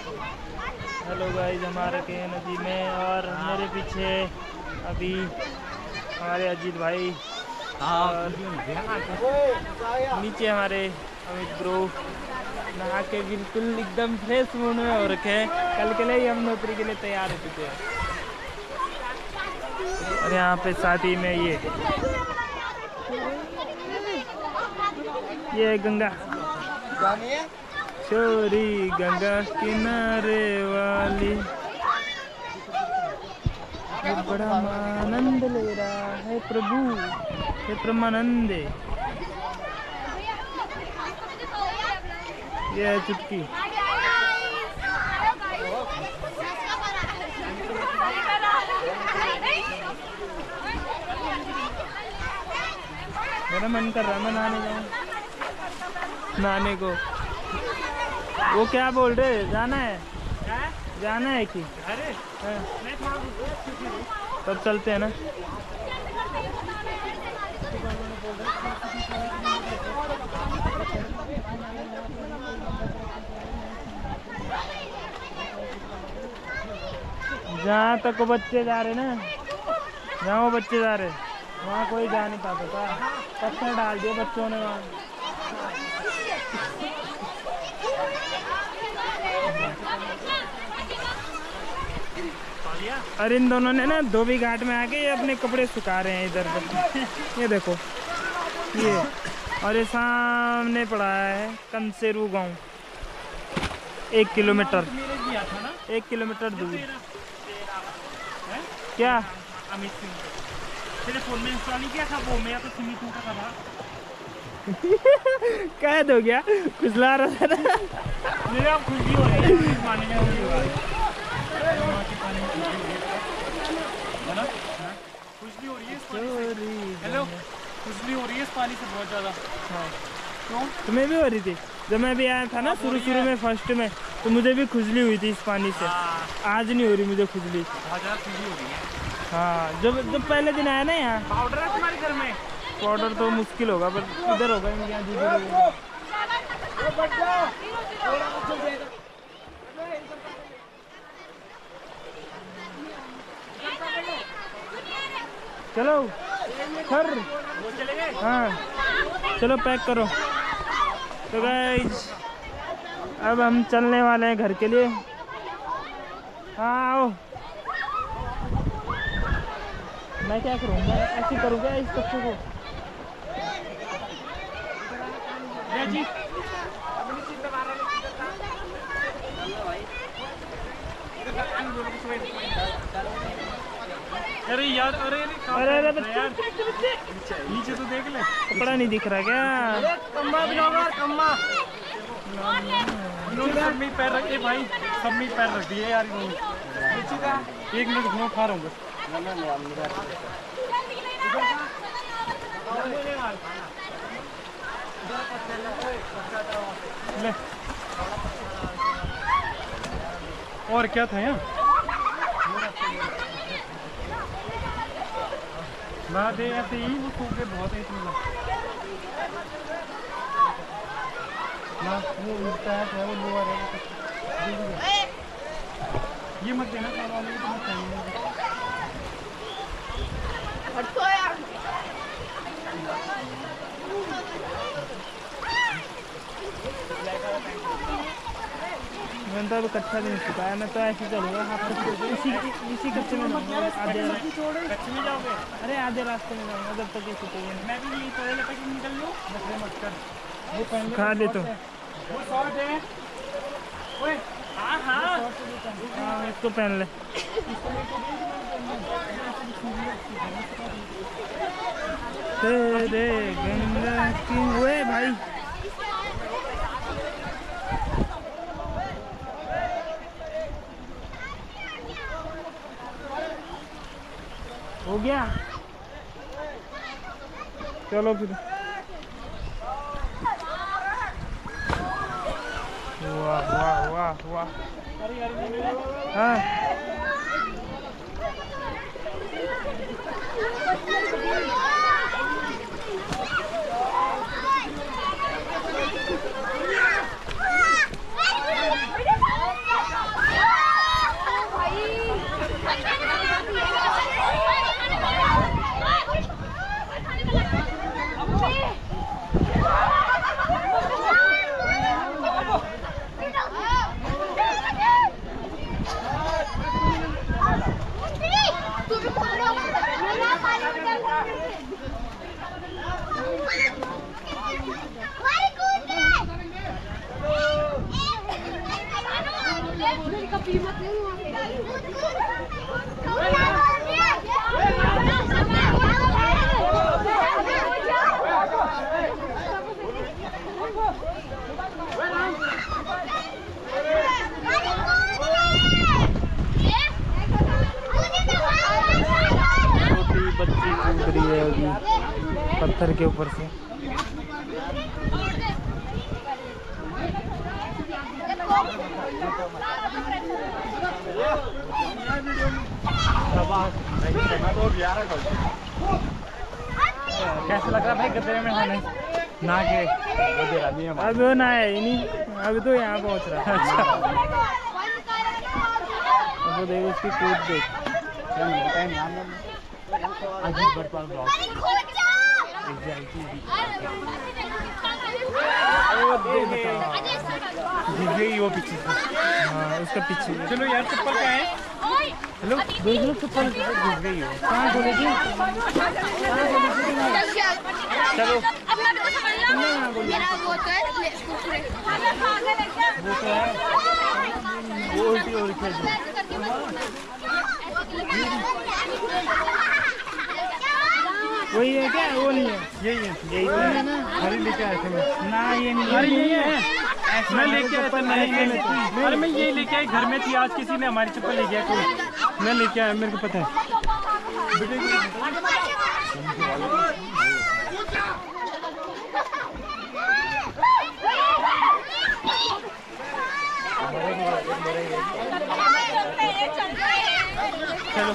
Hello guys हमारे के नदी में और मेरे पीछे अभी हमारे अजीत भाई और नीचे हमारे अमित ब्रो नहा के बिल्कुल एकदम फ्रेश मूड में हो रखे हैं। कल के लिए ही हम नौकरी के लिए तैयार हो चुके हैं। और यहाँ पे साथ ही में ये ये गंगा। छोरी गंगा किनारे वाली। बड़ा आनंद ले रहा है प्रभु हे प्रमानंद। ये चुटकी। मेरा मन कर रहा है, मैं नहाने जाऊँ। नहाने को। वो क्या बोल रहे? जाना है। जाना है कि? अरे हाँ, तब चलते हैं ना। जहाँ तक वो बच्चे जा रहे ना जहाँ वो बच्चे जा रहे वहाँ कोई जा नहीं पाता था। पत्थर डाल दिए बच्चों ने वहाँ। और इन दोनों ने ना धोबी घाट में आके ये अपने कपड़े सुखा रहे हैं इधर पर ये देखो, ये। और ये सामने पड़ा है कंसेरू गाँव। एक किलोमीटर। एक किलोमीटर दूर। क्या? अमित सिंह। फ़ोन में इंस्टॉल नहीं किया था वो? मेरा तो सिमी टू का था। कैद हो गया। खुजला रहा था ना। मेरे आप खुशी हो रही है इस पानी में हो रही है माँ के पानी में खुशी हो रही है है ना हाँ? खुशबू हो रही है इस पानी से चोरी हेलो खुशबू हो रही है इस पानी से बहुत ज़्यादा। हाँ। क्यों? तुम्हें भी हो रही थी। जब मैं भी आया था ना शुरू शुरू में फ़र्स्ट में तो मुझे भी खुजली हुई थी इस पानी से। हाँ। आज नहीं हो रही मुझे खुजली। हो है। हाँ जब जब पहले दिन आया ना यहाँ। पाउडर है तुम्हारे घर में? पाउडर तो मुश्किल होगा, पर इधर होगा दीदी चलो, सर। हाँ चलो पैक करो। तो गाइज़ अब हम चलने वाले हैं घर के लिए। हाँ आओ। मैं क्या करूँ? मैं ऐसे करूँगा इस बच्चे को जय जी अरे यार अरे अरे अरे बच्चे। नीचे तो देख ले। कपड़ा नहीं दिख रहा क्या? Comma blogger comma. इन्होंने सब में पैर रखे भाई सब में पैर रख दिए यार इन्होंने। एक मिनट घूमो खा रहा हूँ ले। और क्या था यहाँ? बात है ऐसे ही वो सूखे बहुत है इसमें ना, वो उल्टा है, वो लोअर है ये मत देना कार वाले को तो मत चाहिए मैंने तो अभी कच्चा भी नहीं सिखाया मैं तो ऐसे चलूँगा हाथ पर इसी इसी कच्चे में आधे कच्चे में जाओगे? अरे आधे रास्ते में जाऊँगा जब तक ये सूखेगा मैं भी यही पहले लपेट के निकल लूँ। नखरे मत कर वो पहले खा ले तो वो शॉर्ट है। ओए हाँ हाँ। हाँ इसको पहन ले। तेरे गंगा की वे भाई। गया। चलो फिर। वाह वाह वाह वाह। हाँ। छोटी बच्ची कूद रही है अभी पत्थर के ऊपर से। कैसा लग रहा है भाई गद्दे में खाने ना के? अब ना है ही नहीं। अभी तो यहाँ पहुँच रहा है। अच्छा। अब वो देख उसकी कूद देख। ब्लॉग गिर गई वो पीछे हाँ उसका पीछे चलो यार चप्पल क्या है हेलो देख लो चप्पल गिर गई हो। कहाँ खोले थी चलो अपना भी तो समझ लो मेरा वो तो है। वो तो है उल्टी रखी है वही है क्या? वो नहीं है। यही है यही तो है। ना? अरे लेके आए थे मैं ना ये नहीं अरे है यही है। मैं लेके आया था नहीं नहीं अरे मैं यही लेके आई घर में थी आज किसी ने हमारी चप्पल लेके आया कोई। मैं लेके आया मेरे को पता है। चलो।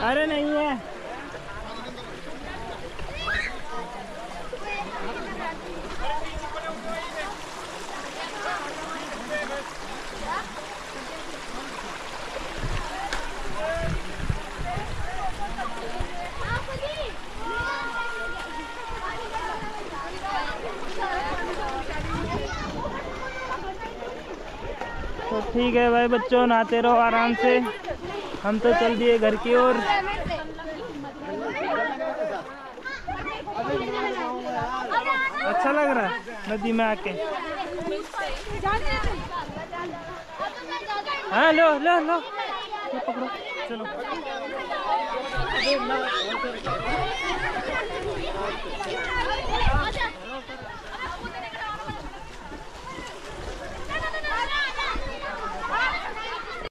अरे नहीं है। तो ठीक है भाई बच्चों, नहाते रहो आराम से। हम तो चल दिए घर की ओर। अच्छा लग रहा है नदी में आके। हाँ लो लो लो। पकड़ो, चलो।